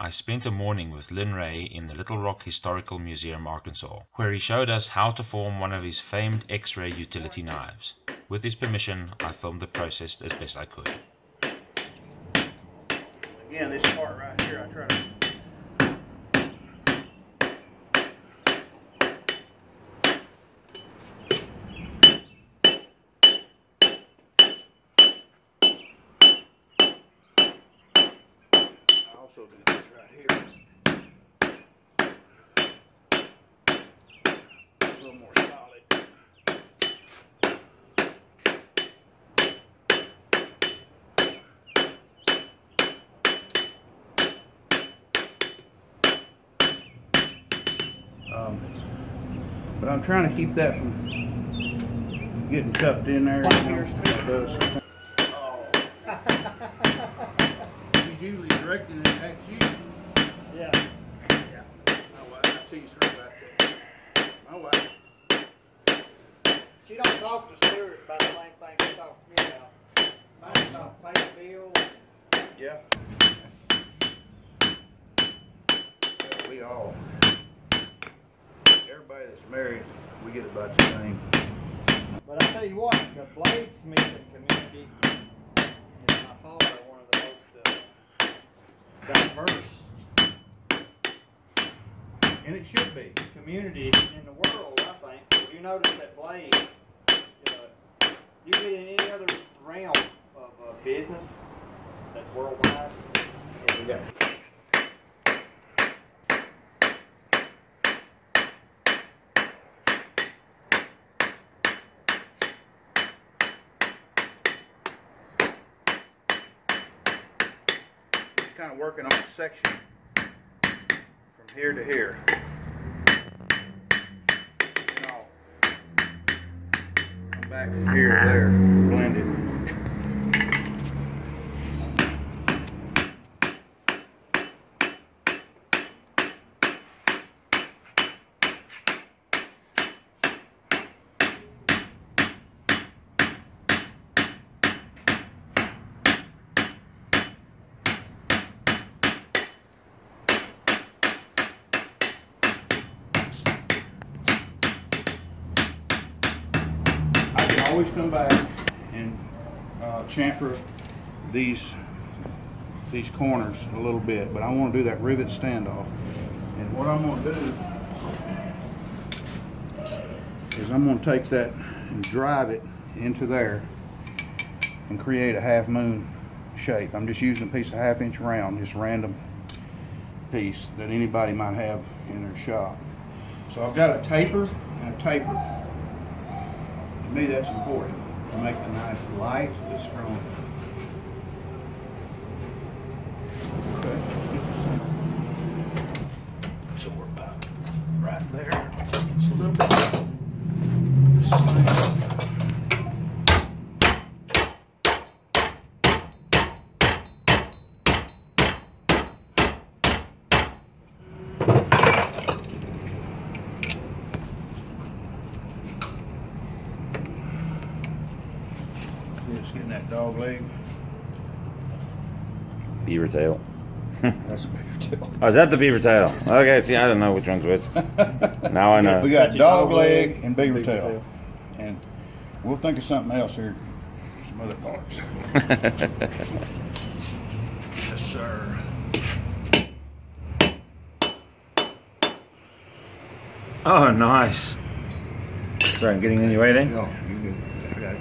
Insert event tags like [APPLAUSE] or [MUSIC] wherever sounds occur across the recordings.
I spent a morning with Lin Rhea in the Little Rock Historical Museum, Arkansas, where he showed us how to form one of his famed X Rhea utility knives. With his permission, I filmed the process as best I could. Again, this part right here, I try to but I'm trying to keep that from getting cupped in there. you know, it does. [LAUGHS] She's usually directing it at you. Yeah. Yeah. My wife, I tease her about that. My wife. She don't talk to Stuart about the same thing she talks to me about. I talk pay the bill. Yeah. Yeah, We all. Everybody that's married, we get about the same. But I tell you what, the bladesmithing community is by far one of the most uh, diverse And it should be. communities in the world, I think. If you notice that blade, uh, you get in any other realm of uh, business that's worldwide, yeah, kind of working on a section from here to here. And I'll come back from here to there, blend it. I can always come back and uh, chamfer these these corners a little bit, but I want to do that rivet standoff. And what I'm going to do is I'm going to take that and drive it into there and create a half moon shape. I'm just using a piece of half inch round, just random piece that anybody might have in their shop. So I've got a taper and a taper. To me, that's important to make the knife light but strong. Okay, let's get this in. So we're about right there. It's a little bit. this side. Just getting that dog leg. Beaver tail. That's a beaver tail. [LAUGHS] Oh, is that the beaver tail? Okay, see, I don't know which one's which. Now I know. We got Got dog dog leg leg and beaver beaver tail. tail. And we'll think of something else here. Some other parts. [LAUGHS] Yes, sir. oh, nice. Sorry, I'm getting in your way then? No, you good. I got it.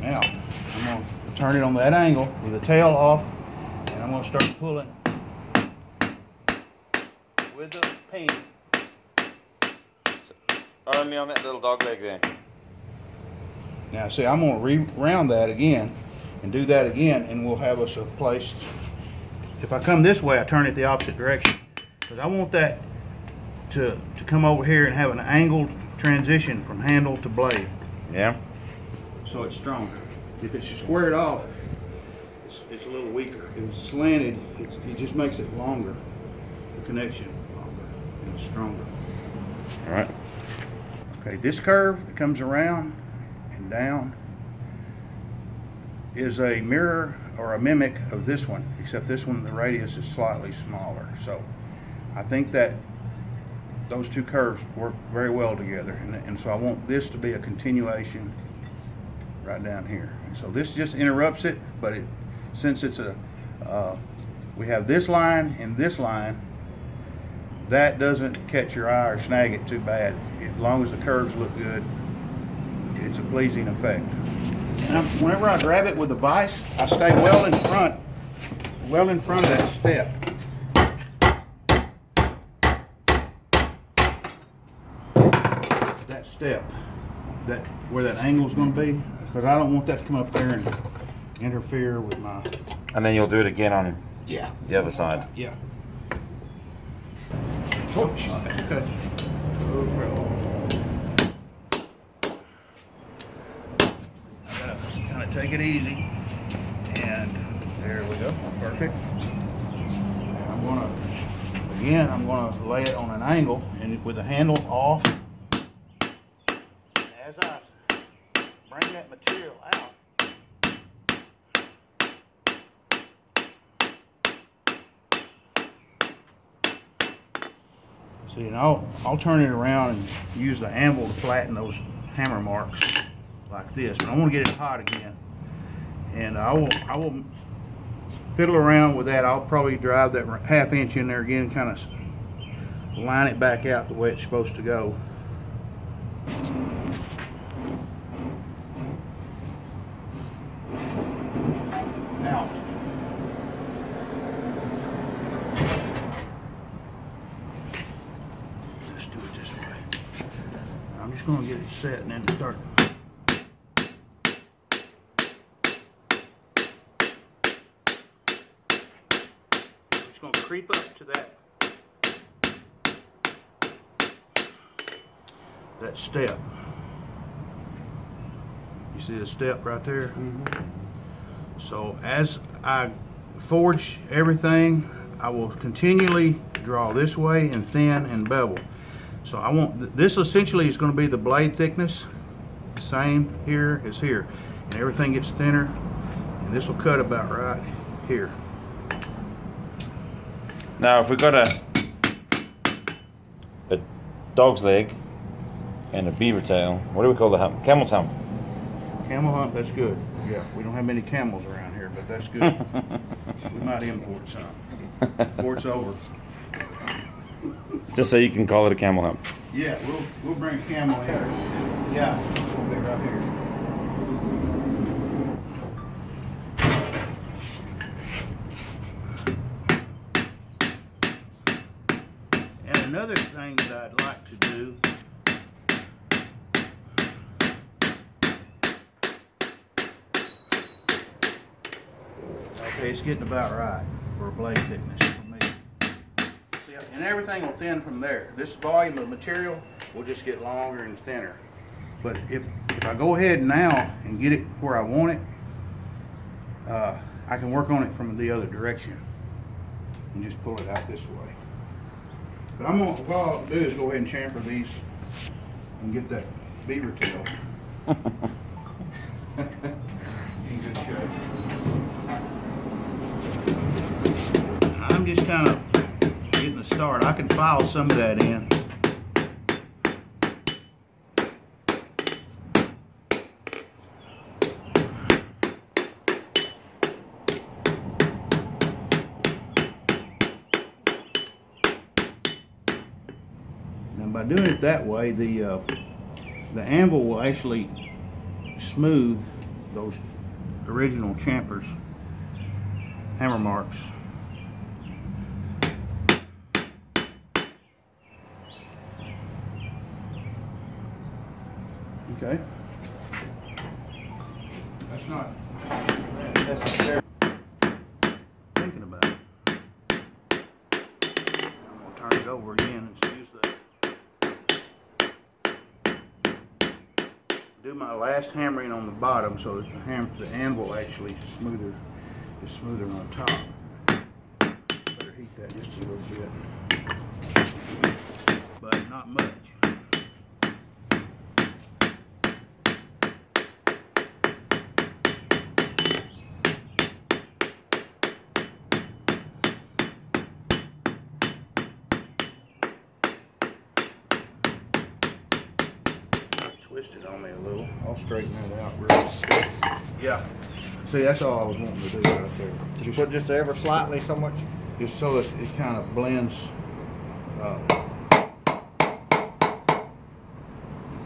Now, I'm gonna turn it on that angle with the tail off, and I'm gonna start pulling with the pin. Only on that little dog leg there. Now, see, I'm gonna re-round that again and do that again, and we'll have us a place. If I come this way, I turn it the opposite direction. Because I want that to, to come over here and have an angled transition from handle to blade. Yeah? So it's stronger. If it's squared off, it's, it's a little weaker. If it's slanted, it's, it just makes it longer. The connection longer and stronger. All right. Okay, this curve that comes around and down is a mirror or a mimic of this one, except this one, the radius is slightly smaller. So I think that those two curves work very well together. And, and so I want this to be a continuation right down here. And so this just interrupts it, but it, since it's a, uh, we have this line and this line, that doesn't catch your eye or snag it too bad. As long as the curves look good, it's a pleasing effect. And I'm, whenever I grab it with a vise, I stay well in front, well in front of that step. That step, that where that angle is going to be, because I don't want that to come up there and interfere with my. And then you'll do it again on Yeah. the other side. Yeah. Oh, okay. Well. I gotta kind of take it easy. And there we go. Perfect. I'm gonna, again, I'm gonna lay it on an angle and with the handle off. As I bring that material out, See, and I'll, I'll turn it around and use the anvil to flatten those hammer marks like this. But I want to get it hot again. And I will, I will fiddle around with that. I'll probably drive that half inch in there again, kind of line it back out the way it's supposed to go. Out. Let's do it this way. I'm just gonna get it set and then start. It's gonna creep up to that that step. You see the step right there? Mm-hmm. So as I forge everything, I will continually draw this way and thin and bevel. So I want, this essentially is going to be the blade thickness, same here as here. And everything gets thinner, and this will cut about right here. Now, if we've got a a dog's leg and a beaver tail, what do we call the hump? Camel's hump. Camel hump, that's good. Yeah, we don't have many camels around here, but that's good. [LAUGHS] we might import some [LAUGHS] before it's over. Just so you can call it a camel hump. Yeah, we'll, we'll bring a camel here. Yeah, gonna be right here. And another thing that I'd like to do Okay, it's getting about right for a blade thickness and everything will thin from there. This volume of material will just get longer and thinner. But if, if I go ahead now and get it where I want it, uh, I can work on it from the other direction and just pull it out this way. But I'm gonna, what I'll do is go ahead and chamfer these and get that beaver tail [LAUGHS] in good shape. I'm just kind of start. I can file some of that in. And by doing it that way, the uh, the anvil will actually smooth those original chamfers hammer marks Okay. That's not necessary. Thinking about it. I'm gonna turn it over again and use the. Do my last hammering on the bottom so that the ham the anvil actually smoother is smoother on top. Better heat that just a little bit. But not much. twisted on me a little. I'll straighten that out real Yeah. See, that's all I was wanting to do right there. Just put just ever slightly so much. Just so that it kind of blends, uh,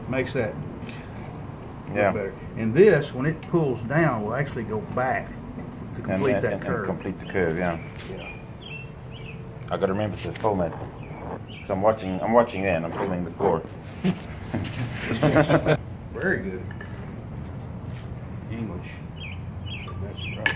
makes that Yeah. better. And this, when it pulls down, will actually go back to complete and- that and curve. complete the curve, yeah. Yeah. I gotta remember to film it. Cause I'm watching, I'm watching in, I'm filming the floor. [LAUGHS] Very good. English. That's right.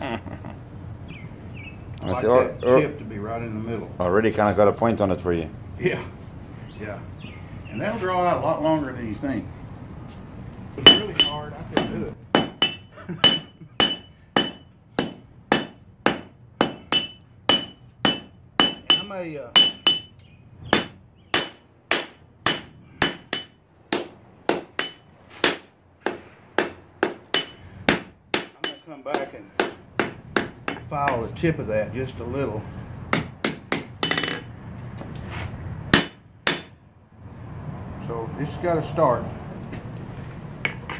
about- I like It's al- that al- tip to be right in the middle. already kind of got a point on it for you. Yeah, yeah. And that'll draw out a lot longer than you think. It's really hard. I couldn't do it. [LAUGHS] And I may, uh, I'm gonna come back and file the tip of that just a little. So it's got to start.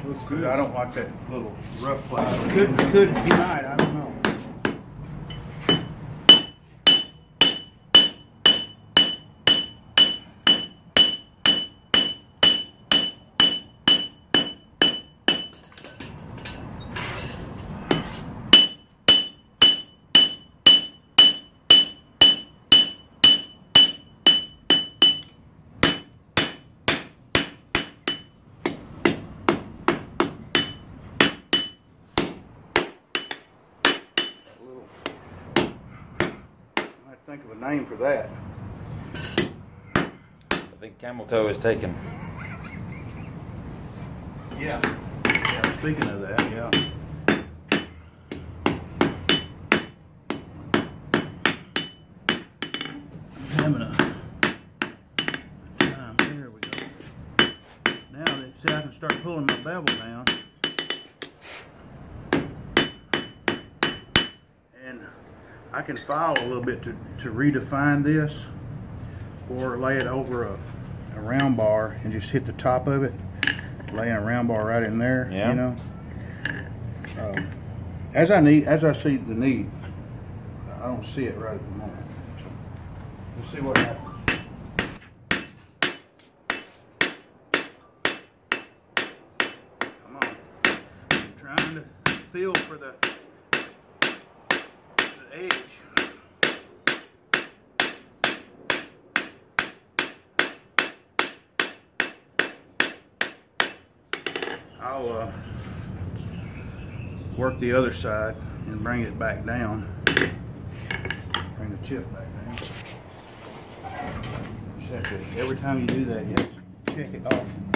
Looks good. I don't like that little rough place. Could could you might? I don't know. Little. I might think of a name for that. I think camel toe is taken. Yeah. Yeah. Speaking of that, yeah. I'm having a time. There we go. Now that see, I can start pulling my bevel down. And I can file a little bit to, to redefine this or lay it over a, a round bar and just hit the top of it, laying a round bar right in there, Yeah. you know. Um, as I need, as I see the need, I don't see it right at the moment. So we'll see what happens. Come on, I'm trying to feel for the edge. I'll uh, work the other side and bring it back down. Bring the chip back down. Every time you do that, you have to check it off.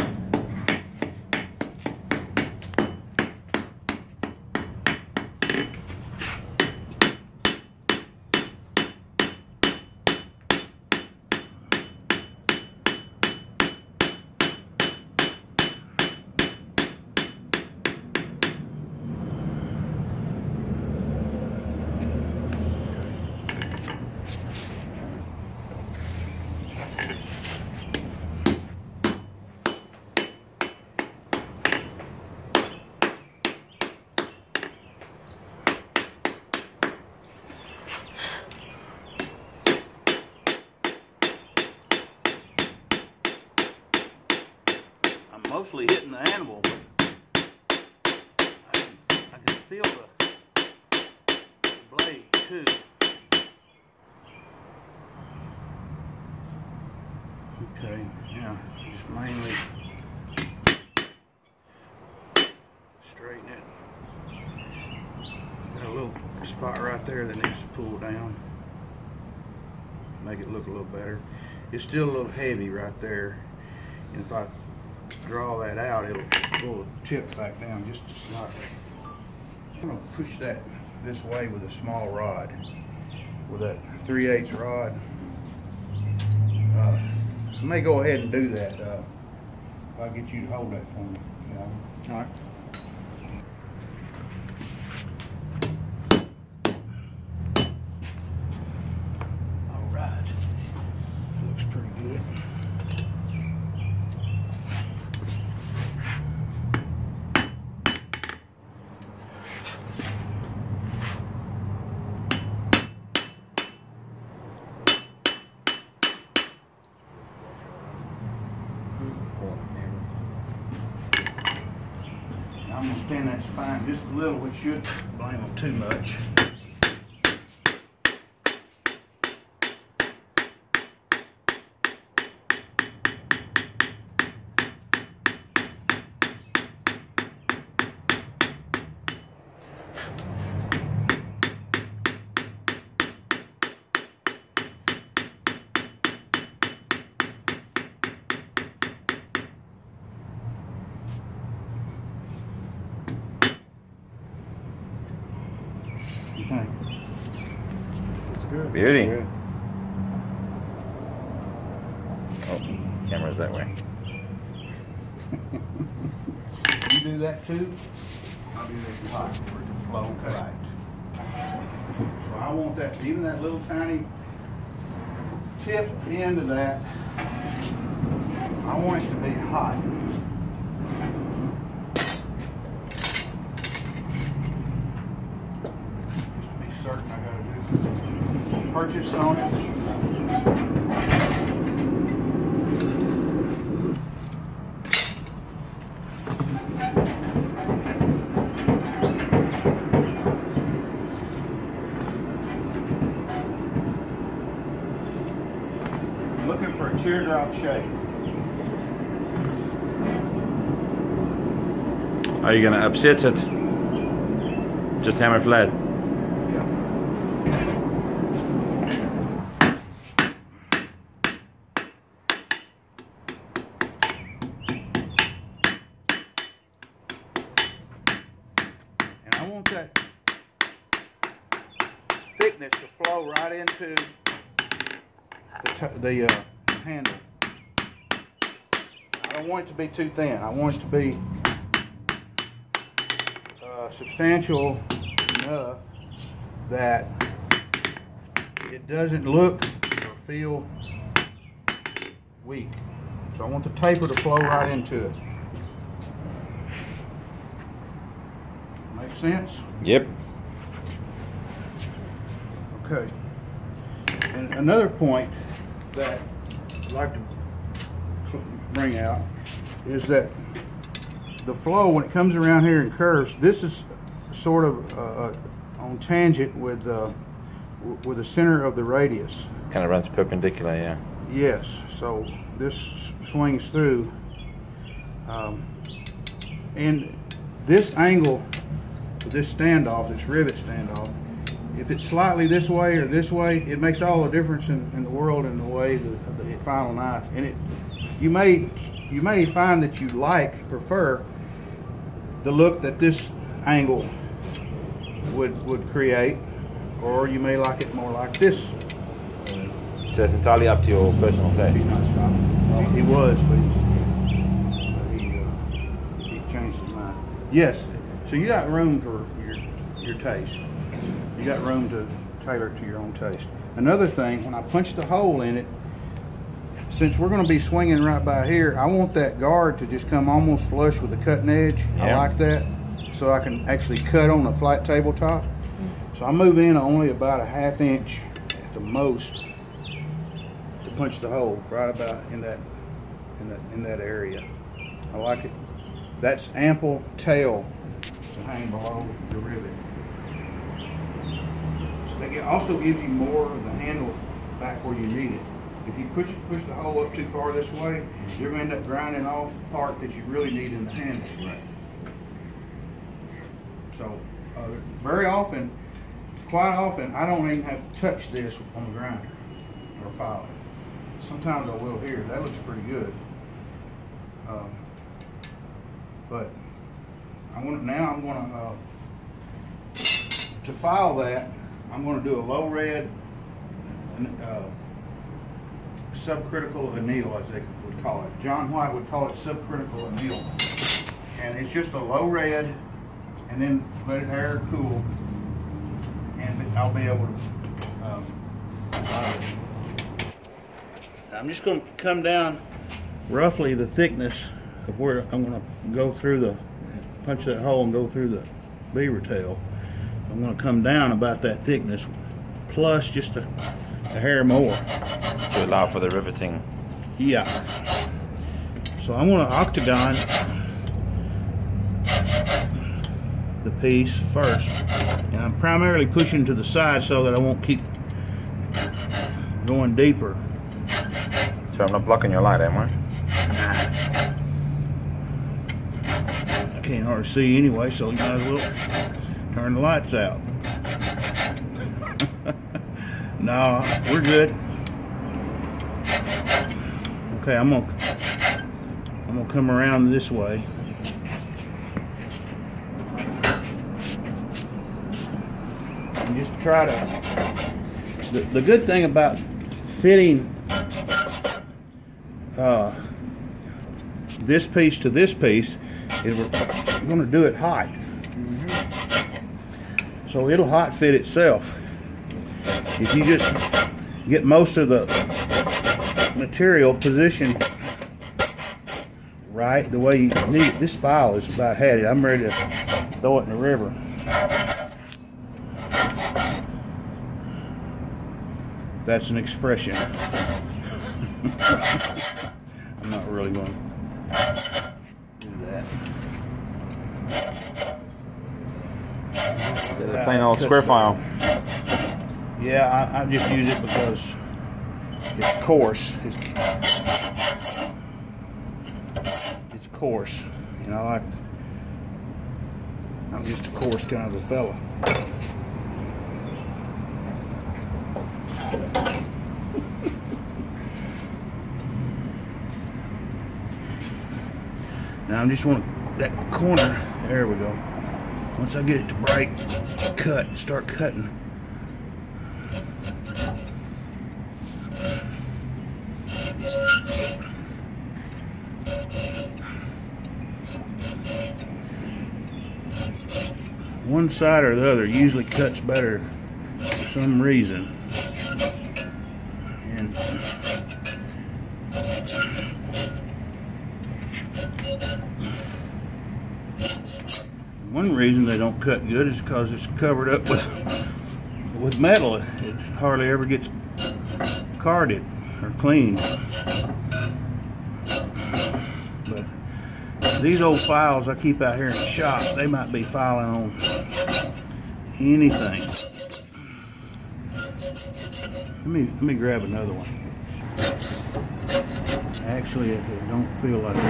Mostly hitting the anvil, but I can, I can feel the, the blade too. Okay, yeah, just mainly straighten it. Got a little spot right there that needs to pull down. Make it look a little better. It's still a little heavy right there. And if I draw that out, it'll pull the tip back down just slightly. I'm gonna push that this way with a small rod, with that 3 8 rod. Uh, I may go ahead and do that. Uh, if I get you to hold that for me. Calvin. All right. All right. Looks pretty good. I'm gonna that spine just a little, which should blame them too much. You think? It's good. Beauty. Oh, camera's that way. [LAUGHS] You do that too? I'll do that it to right. So I want that, even that little tiny tip end of that, I want it to be hot. Just to be certain I gotta do purchase on it. Looking for a teardrop shape. Are you gonna upset it? Just hammer flat. And I want that thickness to flow right into the, t- the uh, handle. I don't want it to be too thin. I want it to be uh, substantial enough that it doesn't look or feel weak. So I want the taper to flow right into it. Make sense? Yep. Okay. And another point that I'd like to bring out is that the flow, when it comes around here and curves, this is sort of uh, on tangent with, uh, with the center of the radius. Kind of runs perpendicular, yeah. Yes, so this swings through. Um, and this angle, this standoff, this rivet standoff, if it's slightly this way or this way, it makes all the difference in, in the world in the way the, the final knife. And it, you may, you may find that you like, prefer the look that this angle would would create, or you may like it more like this So it's entirely up to your personal taste. He's not stopping. Well, he was, but he's, but he's, uh, he changed his mind. Yes, so you got room for your, your taste. You got room to tailor to your own taste. Another thing, when I punch the hole in it, since we're gonna be swinging right by here, I want that guard to just come almost flush with the cutting edge. I like that, so I can actually cut on a flat tabletop. So I move in only about a half inch at the most to punch the hole right about in that in that in that area. I like it. That's ample tail to hang below the rivet. So that also gives you more of the handle back where you need it. If you push push the hole up too far this way, you're gonna end up grinding off part that you really need in the handle. Right. So, uh, very often, quite often I don't even have to touch this on the grinder or file it. Sometimes I will here. That looks pretty good. Um, but I want now I'm going to uh, to file that. I'm going to do a low red uh, subcritical anneal, as they would call it. John White would call it subcritical anneal, and it's just a low red, and then let it air cool, and I'll be able to. Um, I'm just going to come down roughly the thickness of where I'm going to go through the punch that hole and go through the beaver tail. I'm going to come down about that thickness plus just a, a hair more. To allow for the riveting. Yeah. So I'm going to octagon the piece first. And I'm primarily pushing to the side so that I won't keep going deeper. So I'm not blocking your light, am I? I can't hardly see anyway, so you might as well turn the lights out. No, we're good. Okay, I'm gonna I'm gonna come around this way. And just try to the, the good thing about fitting uh, this piece to this piece is we're to do it hot. So it'll hot fit itself. If you just get most of the material positioned right the way you need it. This file is about had it. I'm ready to throw it in the river. That's an expression. [LAUGHS] I'm not really going to do that. Plain old square file. Yeah, I, I just use it because it's coarse. It's, it's coarse. You know, I, I'm just a coarse kind of a fella. Now I'm just want that corner. There we go. Once I get it to break, cut, start cutting. One side or the other usually cuts better for some reason. And one reason they don't cut good is because it's covered up with with metal. It hardly ever gets carded or cleaned. But these old files I keep out here in the shop, they might be filing on anything. Let me let me grab another one. Actually, it, it don't feel like it.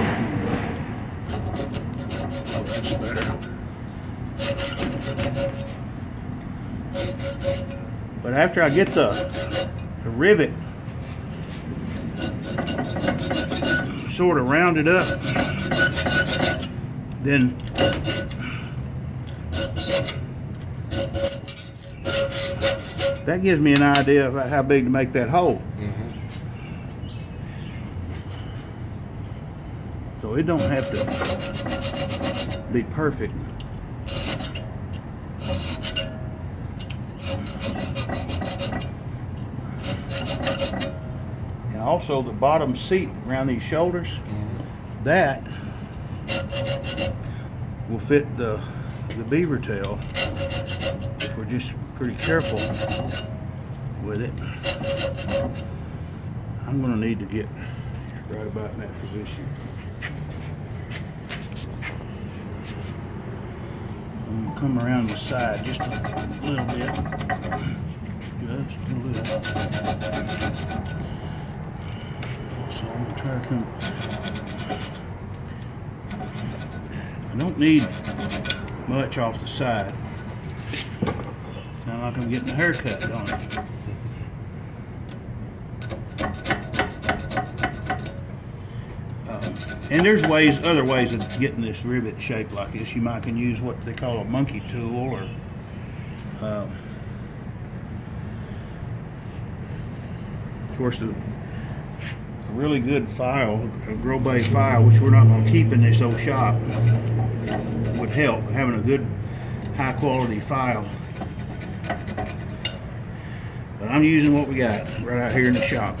Oh, that's better. But after I get the, the rivet sort of rounded up, then that gives me an idea about how big to make that hole. Mm-hmm. So it don't have to be perfect. And also the bottom seat around these shoulders, mm-hmm. that will fit the the beaver tail if we're just pretty careful with it. I'm gonna need to get right about in that position. I'm gonna come around the side just a little bit. Just a little. So I'm gonna try to come. I don't need much off the side. I'm getting a haircut, don't? Um, and there's ways, other ways of getting this rivet shaped like this. You might can use what they call a monkey tool or um, of course the a really good file, a Grobet file, which we're not going to keep in this old shop, would help having a good high quality file. I'm using what we got right out here in the shop.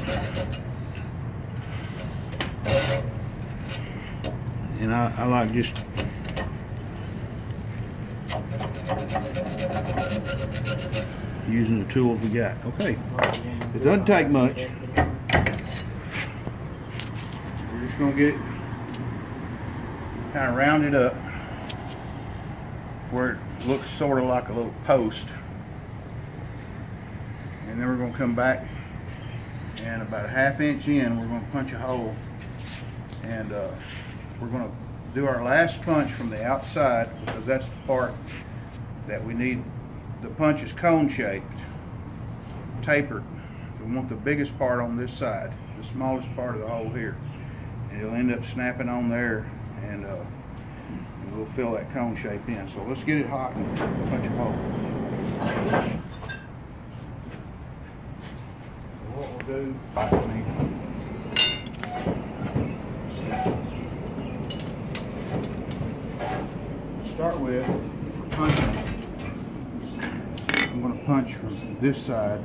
And I, I like just using the tools we got. Okay, it doesn't take much. We're just gonna get it kind of rounded up where it looks sort of like a little post. And then we're gonna come back and about a half inch in, we're gonna punch a hole and uh, we're gonna do our last punch from the outside because that's the part that we need. The punch is cone shaped, tapered. We want the biggest part on this side, the smallest part of the hole here. And it'll end up snapping on there and, uh, and we'll fill that cone shape in. So let's get it hot and punch a hole. Do, start with punching. I'm going to punch from this side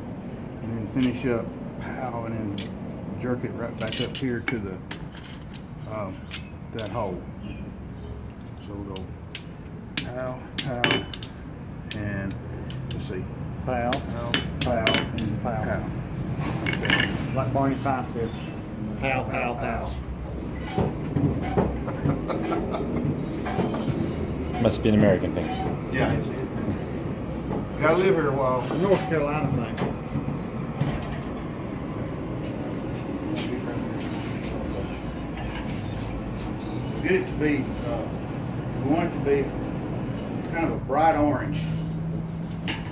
and then finish up, pow, and then jerk it right back up here to the um, that hole. So we'll go pow, pow, and let's see, Pow. pow, pow, and Pow. pow. Like Barney Fife says. Pow, pow, pow. [LAUGHS] Must be an American thing. Yeah, it's, it, gotta live here a while. North Carolina thing. Get it to be, uh, we want it to be kind of a bright orange.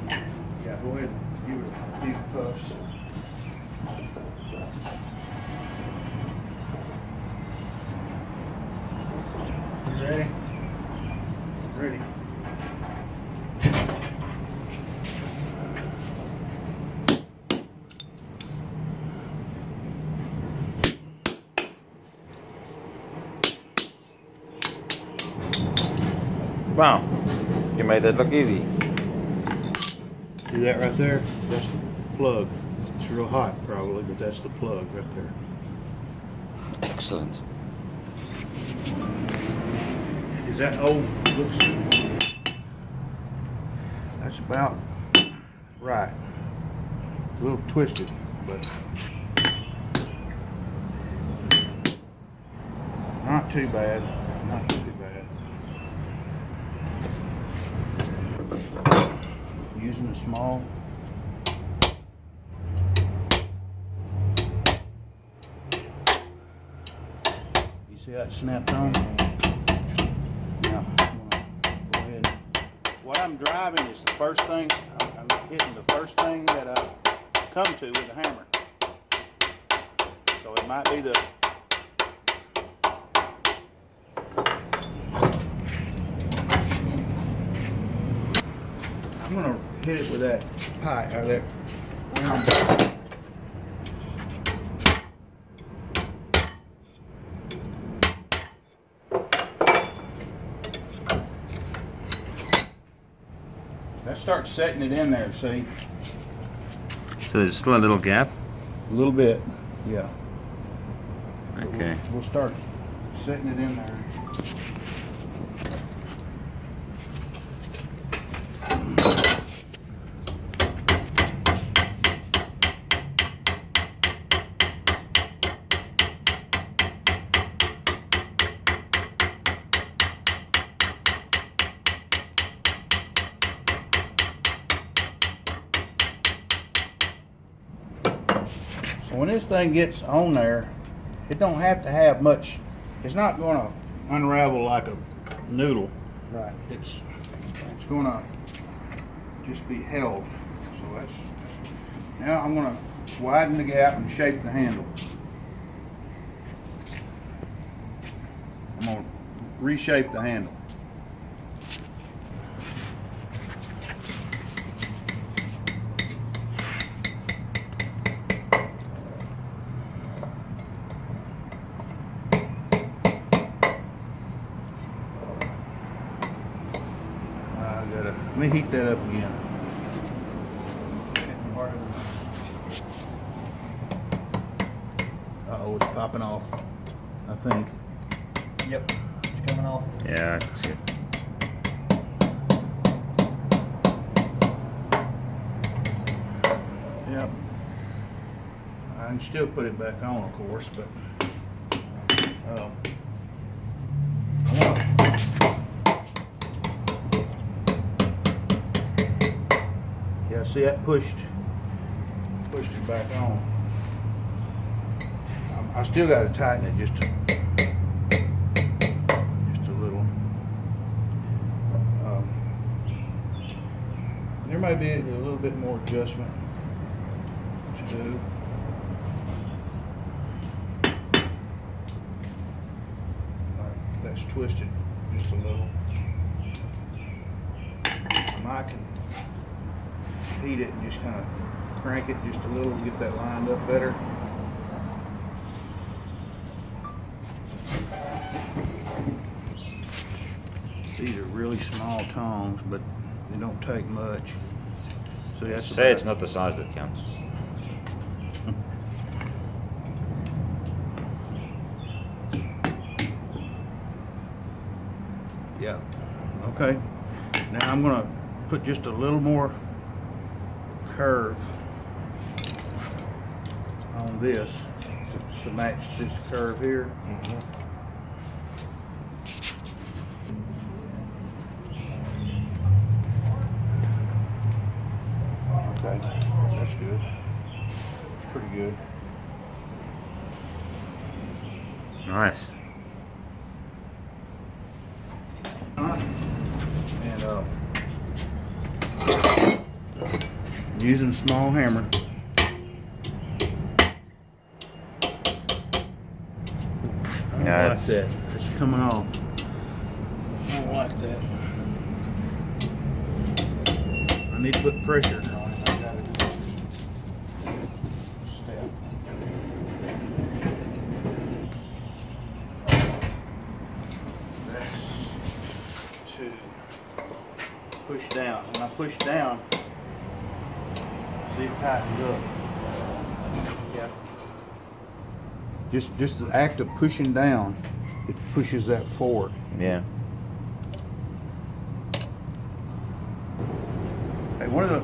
Yeah, go ahead, give it a few puffs. You ready? Ready. Wow. You made that look easy. See that right there? That's the plug. It's real hot probably, but that's the plug right there. Excellent. Is that old? Looks, that's about right. A little twisted, but not too bad. Not too bad. Using a small. You see that snapped on? Now, I'm go ahead. What I'm driving is the first thing, I'm hitting the first thing that I come to with the hammer. So it might be the, I'm gonna hit it with that pipe, or uh, that round. Let's start setting it in there, see? So there's still a little gap? A little bit, yeah. Okay. We'll start setting it in there. This thing gets on there, it don't have to have much, it's not gonna unravel like a noodle. Right. It's, it's gonna just be held. So that's, now I'm gonna widen the gap and shape the handle. I'm gonna reshape the handle. I gotta, let me heat that up again. Uh-oh, it's popping off, I think. Yep, it's coming off. Yeah, I can see it. Yep. I can still put it back on, of course, but, um, I wanna- Yeah, see that pushed, pushed it back on. Um, I still gotta tighten it just little. Um, There might be a little bit more adjustment to do. Like, That's twisted just a little. I can heat it and just kind of crank it just a little to get that lined up better. These are really small tongs, but they don't take much. So that's Say it's not the size that counts. [LAUGHS] Yeah, okay. Now I'm gonna put just a little more curve on this to, match this curve here. Okay, that's good. It's pretty good. Nice. And uh, using a small hammer. I don't Yeah, like it's- that. It's coming off. I don't like that. I need to put pressure on it. I gotta do this step. That's to push down. When I push down, it up. Yeah. Just, just the act of pushing down, it pushes that forward. Yeah. Hey, one of the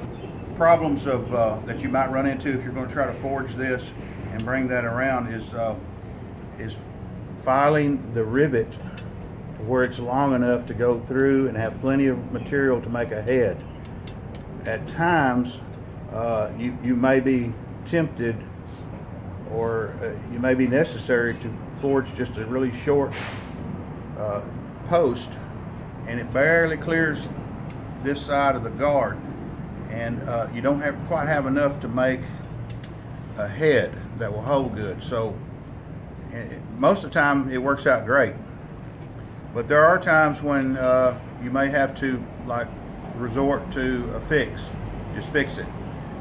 problems of, uh, that you might run into if you're gonna try to forge this and bring that around is, uh, is filing the rivet to where it's long enough to go through and have plenty of material to make a head. At times, uh, you, you may be tempted or uh, you may be necessary to forge just a really short uh, post and it barely clears this side of the guard. And uh, you don't have quite have enough to make a head that will hold good. So eh, most of the time it works out great. But there are times when uh, you may have to like resort to a fix. Just fix it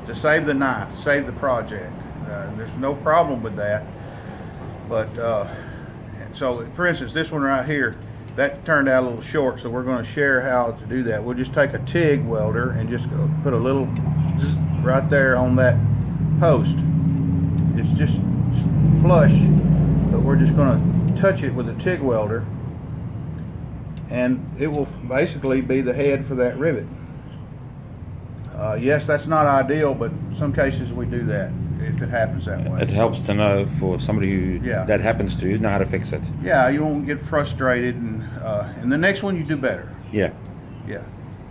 to save the knife save the project. Uh, there's no problem with that. But uh, so for instance this one right here that turned out a little short so we're going to share how to do that. We'll just take a TIG welder and just put a little right there on that post. It's just flush but we're just going to touch it with a TIG welder and it will basically be the head for that rivet uh, yes that's not ideal but some cases we do that if it happens that way It helps to know for somebody who Yeah. that happens to know how to fix it. yeah you won't get frustrated and uh, and the next one you do better Yeah. yeah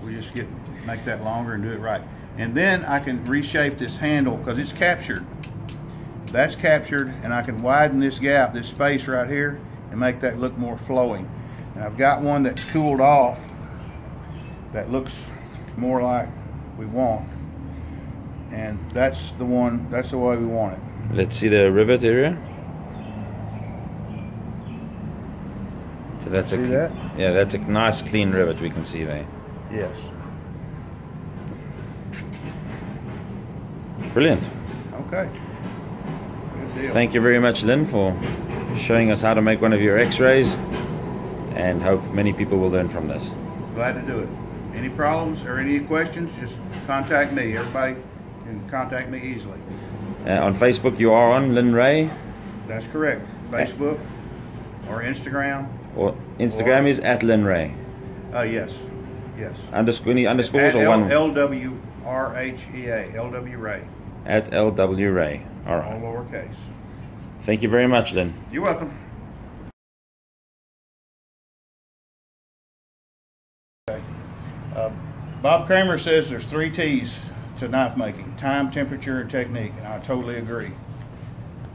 we just get make that longer and do it right and then I can reshape this handle because it's captured that's captured and I can widen this gap this space right here and make that look more flowing and I've got one that's cooled off that looks more like we want and that's the one. That's the way we want it. Let's see the rivet area. So that's a See cl- that? yeah, that's a nice clean rivet we can see there. Yes. Brilliant. Okay. Thank you very much, Lin, for showing us how to make one of your X Rheas, and hope many people will learn from this. Glad to do it. Any problems or any questions, just contact me. Everybody can contact me easily. Uh, on Facebook, you are on Lin Rhea, That's correct. Facebook or Instagram. or Instagram Or- is at Lin Rhea. Uh, yes. Yes. Underscore any underscores At or L- one L-W-R-H-E-A. L-W Rhea. at LW Rhea. All All right. lowercase. Thank you very much, Lin. You're welcome. Bob Kramer says there's three T's to knife making: time, temperature, and technique, and I totally agree.